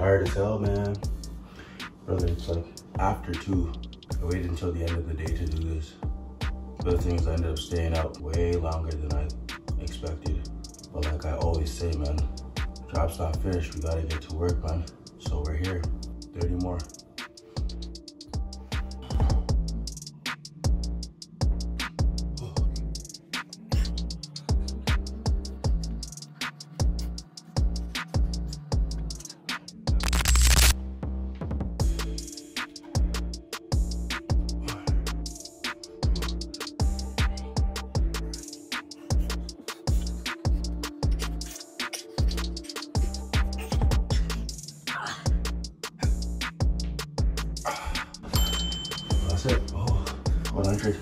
tired as hell, man. Brother, it's like after two. I waited until the end of the day to do this. But the things I ended up staying out way longer than I expected. But like I always say, man, job's not finished. We gotta get to work, man. So we're here. 30 more. That's it. Oh, 100.